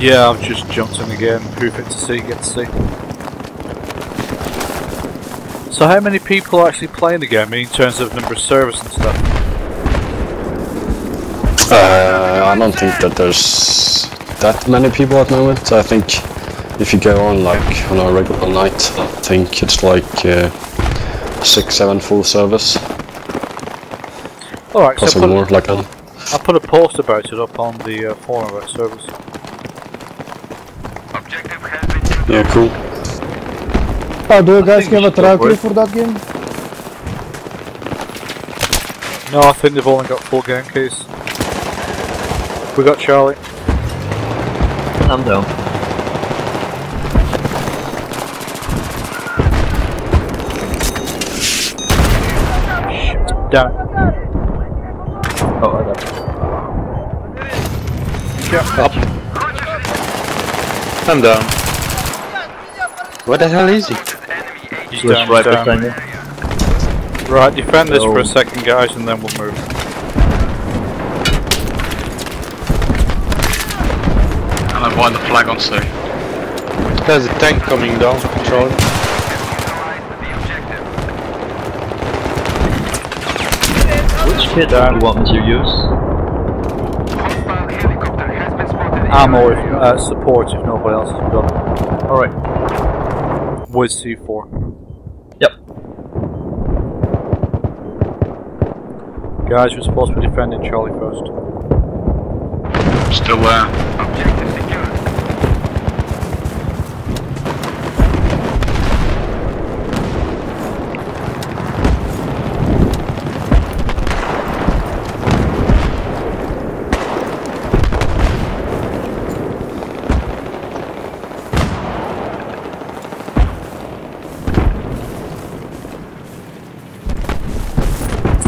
Yeah, I've just jumped in again. Proof it to see, get to see. So how many people are actually playing the game, in terms of number of servers and stuff? Uh, I don't think that there's that many people at the moment. I think if you go on like on a regular night, I think it's like uh, six, seven full service, Alright, so I possibly put, more. Like a, I put a post about it up on the uh, forum about servers. Yeah, cool. Oh, do you guys think we have a should for crew for that game? No, I think they've only got full game keys. We got Charlie. I'm down. Down. Oh, I got Shut up. I'm down. What the hell is he? He's He down, right down. behind you. Right, defend this for a second, guys, and then we'll move. And I'm behind the flag on sea. There's a tank coming down, Charlie. Which kit do you want to use? Ammo, if, uh, support if nobody else has got it. Alright. With C4. Yep. Guys, we're supposed to be defending Charlie first. Still there.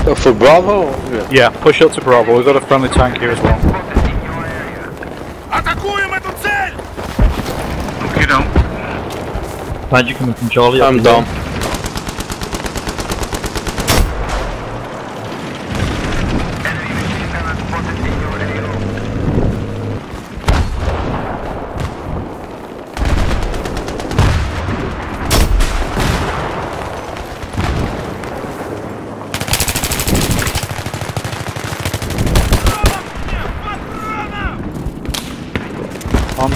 Oh, for Bravo? Yeah. Yeah, push up to Bravo. We've got a friendly tank here as well. Okay, down. Behind you coming from Charlie. I'm down.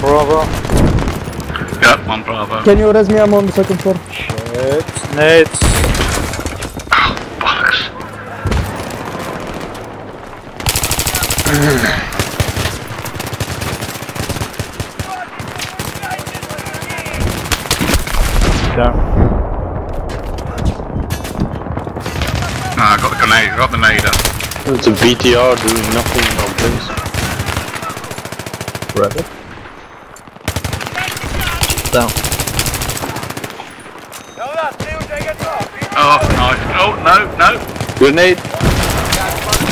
Bravo. Yep, one Bravo. Can you res me? I'm on the second floor. Shit. Nades. Bollocks. Down. Ah, I got the grenade, I got the nader. It's a BTR doing nothing on place. Forever. Down. Oh, nice. Oh, no, no. Grenade!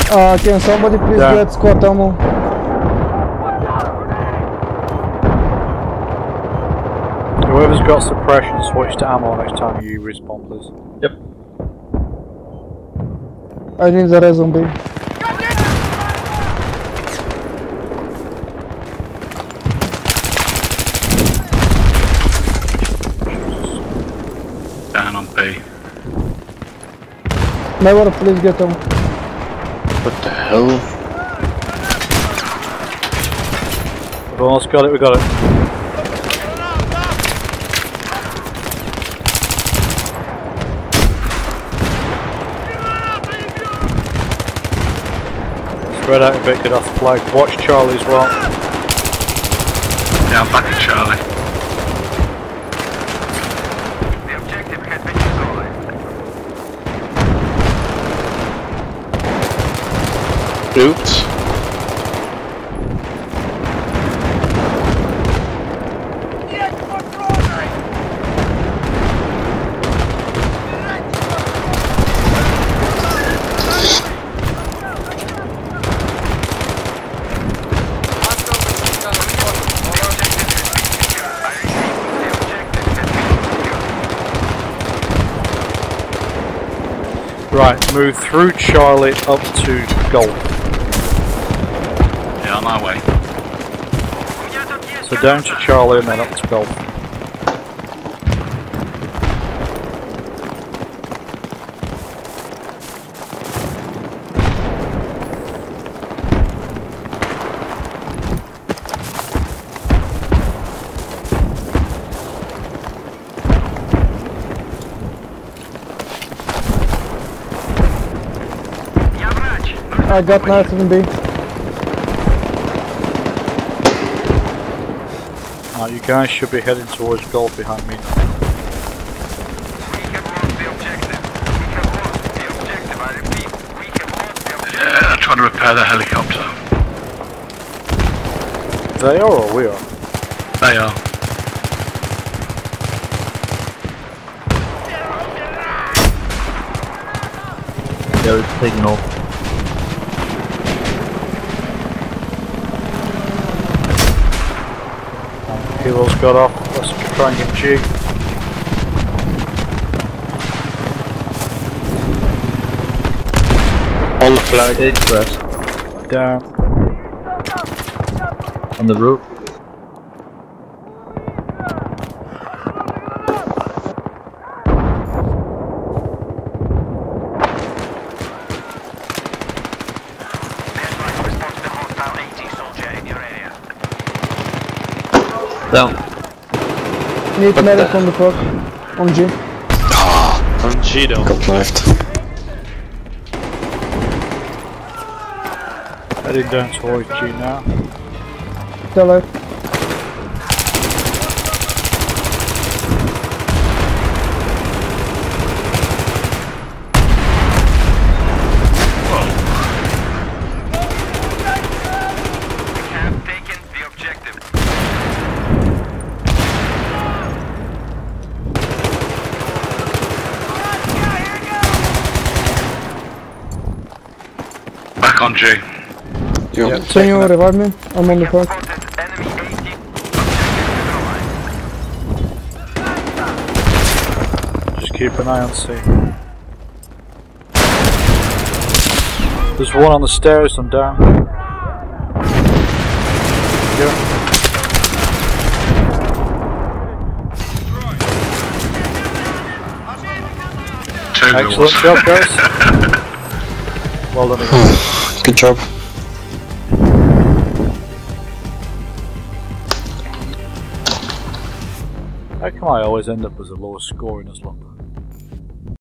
Uh, can somebody please Yeah. get squad ammo? Whoever's got suppression, switch to ammo next time you respawn, please. Yep. I need the res on B. Down on B. Never please get ammo. What the hell? We've almost got it, we got it. Spread out a bit, get off the flag. Watch Charlie's as well. Yeah, I'm back at Charlie. Oops. Right, move through Charlie up to Golf. Yeah, on our way. So So down to Charlie and then up to Golf. I got knife in B. Now you guys should be heading towards Golf behind me. Yeah, trying to repair the helicopter. They are or we are? They are. Yeah, it's taking off. Heroes got off. Let's try and get G. On the flag. Stage crash Down. on the roof. Down. Need medic on the truck. On G. On G though. Got knifed. Heading down towards G now. Left. Back on Yep. Can you revive me? I'm on the truck. Just keep an eye on C. There's one on the stairs I'm down. Yeah. Excellent job, guys. well done. Good job. How come I always end up as the lowest score in this one?